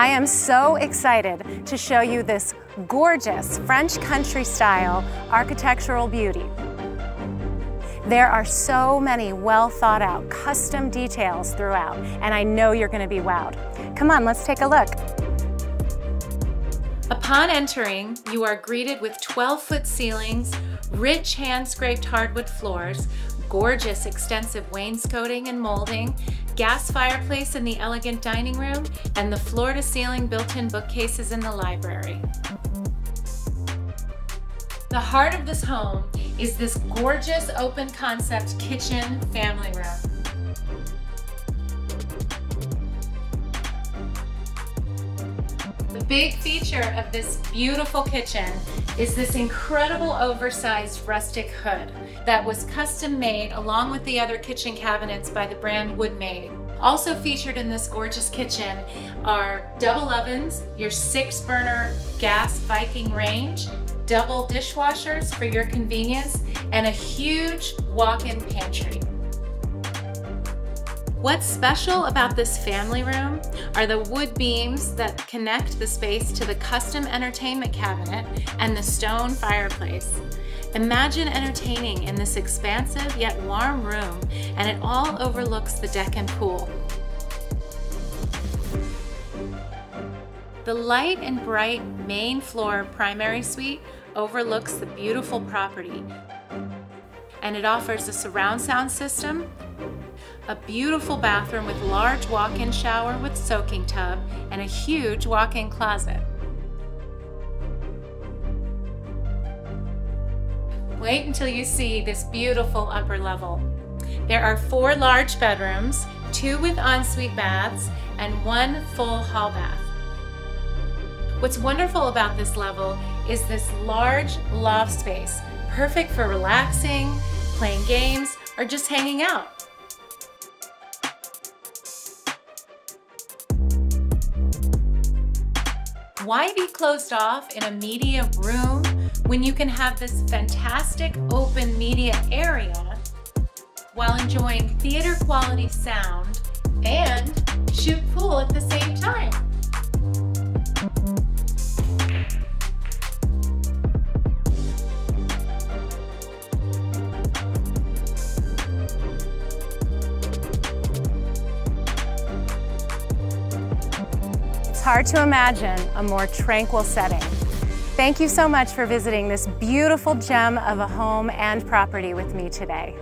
I am so excited to show you this gorgeous French country style architectural beauty. There are so many well thought out custom details throughout, and I know you're gonna be wowed. Come on, let's take a look. Upon entering, you are greeted with 12 foot ceilings, rich hand scraped hardwood floors, gorgeous extensive wainscoting and molding, gas fireplace in the elegant dining room, and the floor to ceiling built-in bookcases in the library. The heart of this home is this gorgeous open concept kitchen family room. Big feature of this beautiful kitchen is this incredible oversized rustic hood that was custom made along with the other kitchen cabinets by the brand Woodmade. Also featured in this gorgeous kitchen are double ovens, your six burner gas Viking range, double dishwashers for your convenience, and a huge walk-in pantry. What's special about this family room are the wood beams that connect the space to the custom entertainment cabinet and the stone fireplace. Imagine entertaining in this expansive yet warm room and it all overlooks the deck and pool. The light and bright main floor primary suite overlooks the beautiful property and it offers a surround sound system a beautiful bathroom with large walk-in shower with soaking tub, and a huge walk-in closet. Wait until you see this beautiful upper level. There are four large bedrooms, two with ensuite baths, and one full hall bath. What's wonderful about this level is this large loft space, perfect for relaxing, playing games, or just hanging out. Why be closed off in a media room when you can have this fantastic open media area while enjoying theater quality sound and shoot pool at the same time? Hard to imagine a more tranquil setting. Thank you so much for visiting this beautiful gem of a home and property with me today.